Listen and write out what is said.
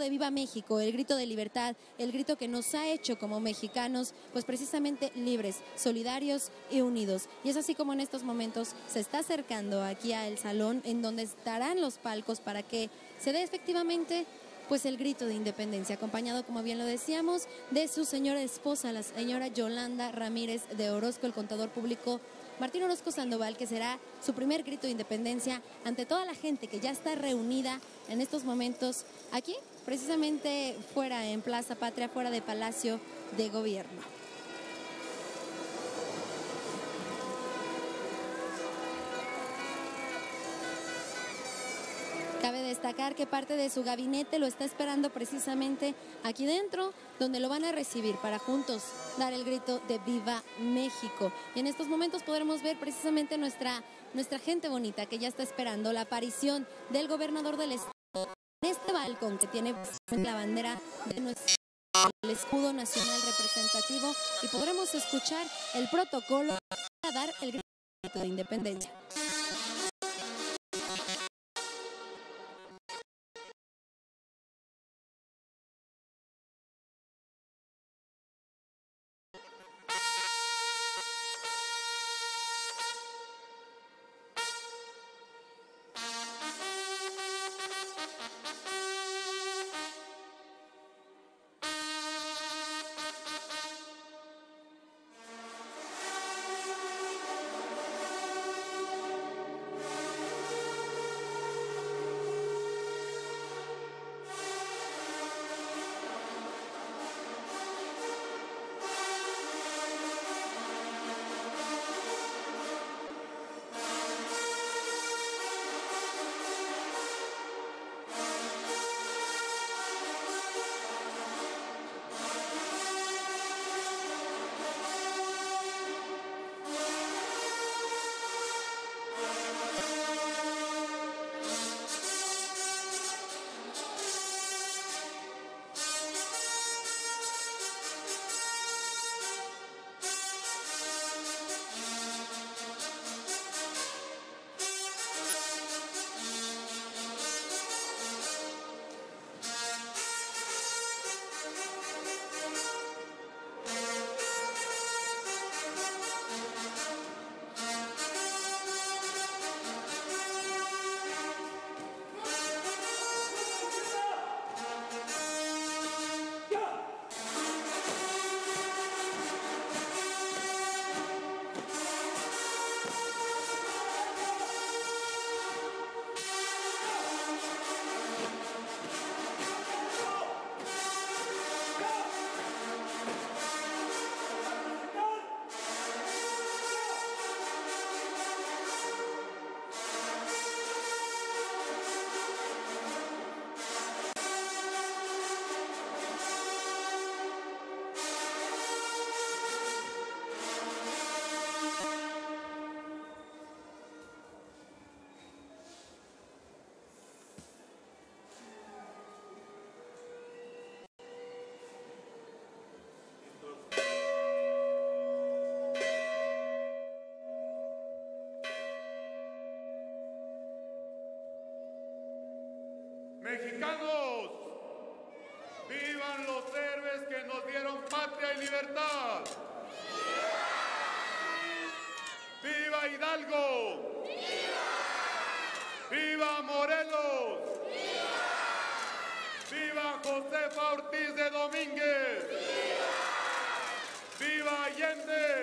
de Viva México, el grito de libertad, el grito que nos ha hecho como mexicanos, pues precisamente libres, solidarios y unidos. Y es así como en estos momentos se está acercando aquí al salón en donde estarán los palcos para que se dé efectivamente pues el grito de independencia, acompañado, como bien lo decíamos, de su señora esposa, la señora Yolanda Ramírez de Orozco, el contador público Martín Orozco Sandoval, que será su primer grito de independencia ante toda la gente que ya está reunida en estos momentos aquí, precisamente fuera en Plaza Patria, fuera de Palacio de Gobierno. Que parte de su gabinete lo está esperando precisamente aquí dentro, donde lo van a recibir para juntos dar el grito de Viva México. Y en estos momentos podremos ver precisamente nuestra, nuestra gente bonita que ya está esperando la aparición del gobernador del estado en este balcón que tiene la bandera de nuestro escudo nacional representativo y podremos escuchar el protocolo para dar el grito de independencia. Mexicanos, vivan los héroes que nos dieron patria y libertad. ¡Viva Hidalgo! ¡Viva Morelos! ¡Viva Josefa Ortiz de Domínguez! ¡Viva Allende!